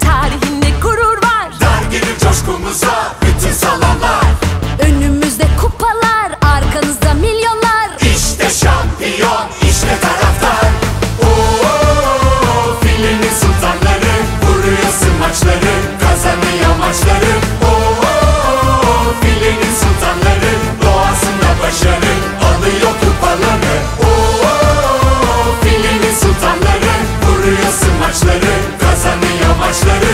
Tarihinde gurur var. Dar gelir coşkumuza bütün salonlar. Önümüzde kupalar Arkanızda milyonlar. İşte şampiyon işte taraftar. Oo, Filenin sultanları Vuruyorsun maçları Kazanıyor maçları. Oo, Filenin sultanları Doğasında başarı Alıyor kupaları. Oo, Filenin sultanları Vuruyorsun maçları. Saçları